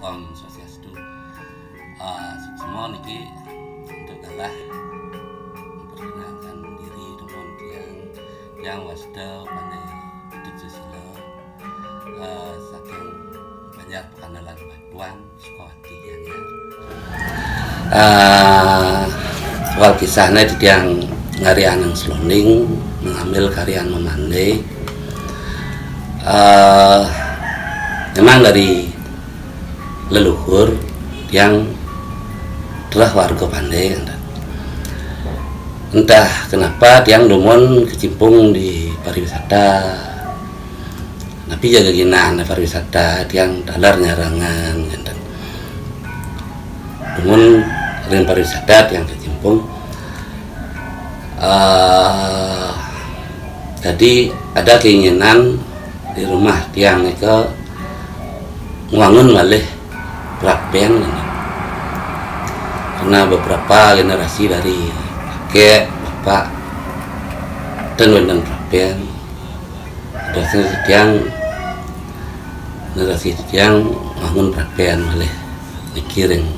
Om Swastiastu. Uh, semua niki untuk galah memperkenalkan diri dengan yang yang wasda pandai hidup susilo uh, saking banyak pengenalan bantuan sekoti yang uh, soal kisahnya di tiang ngarian yang sloning mengambil karyan memandai. Uh, memang dari leluhur yang telah warga pandai entah kenapa tiang domon kecimpung di pariwisata. Tapi jaga gina na pariwisata tiang dalar nyarangan dan domon ring pariwisata tiang kecimpung. Uh, jadi ada keinginan di rumah tiang itu ngangun malih prapen karena beberapa generasi dari kakek bapak dan wendan prapen ada tiang generasi tiang ngangun prapen malih mikirin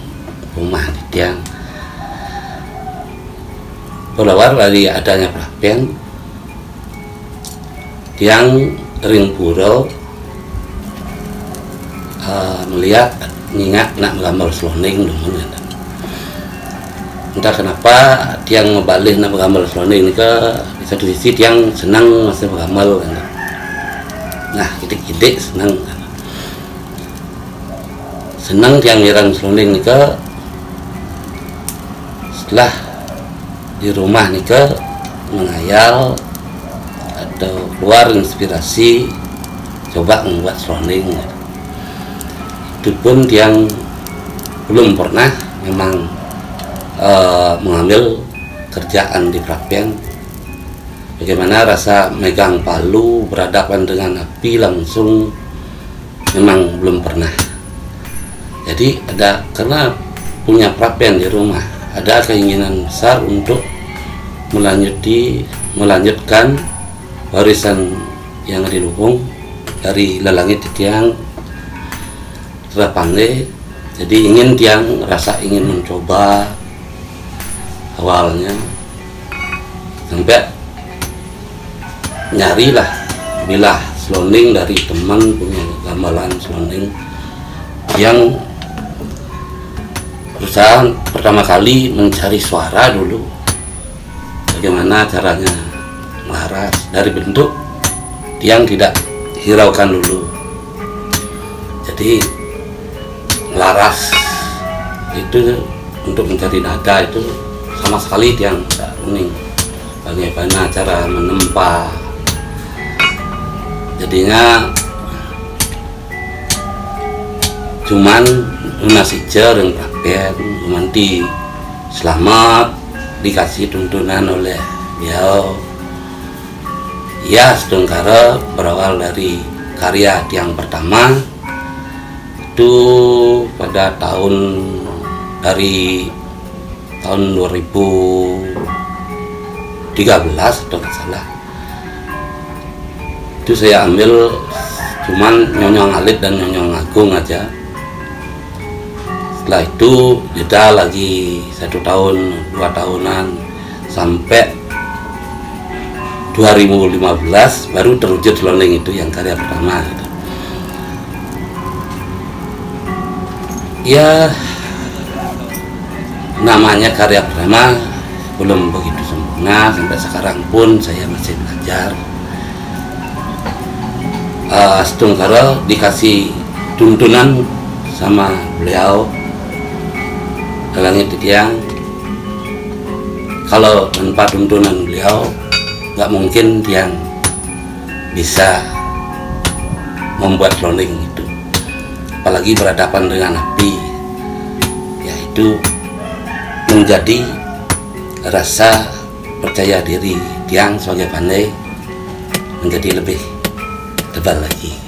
rumah di tiang Pelawar dari adanya prapen yang ring puro uh, melihat ngingat nak menggambar sloning dulu entah kenapa tiang ngebalik nak menggambar sloning ke di satu sisi tiang senang masih kan. nah kidik-kidik senang kan. senang tiang nyerang sloning ke setelah di rumah nih ke mengayal atau keluar inspirasi coba membuat surrounding itu pun yang belum pernah memang uh, mengambil kerjaan di Prapen bagaimana rasa megang palu berhadapan dengan api langsung memang belum pernah. Jadi ada karena punya Prapen di rumah ada keinginan besar untuk melanjuti melanjutkan warisan yang dilubung dari lelangit tiang terpandai jadi ingin tiang rasa ingin mencoba awalnya. Sampai nyarilah bila sloning dari teman punya gamelan sloning yang berusaha pertama kali mencari suara dulu. Bagaimana caranya melaras? Dari bentuk yang tidak hiraukan dulu. Jadi laras. Itu untuk mencari nada itu sama sekali yang tidak kuning bagaimana cara menempa. Jadinya cuman jar yang praktek nanti selamat dikasih tuntunan oleh beliau. Ya Sedungkara berawal dari karya yang pertama. Itu pada tahun dari tahun 2013 atau nggak salah itu saya ambil cuman nyonyong alit dan nyonyong agung aja setelah itu jeda lagi satu tahun dua tahunan sampai 2015 baru terwujud learning itu yang karya pertama gitu. Ya namanya karya pertama belum begitu sempurna sampai sekarang pun saya masih belajar. Uh, Stung Karo dikasih tuntunan sama beliau langit tiang. Kalau tanpa tuntunan beliau nggak mungkin yang bisa membuat cloning apalagi berhadapan dengan api yaitu menjadi rasa percaya diri. Yang sebagai pandai menjadi lebih tebal lagi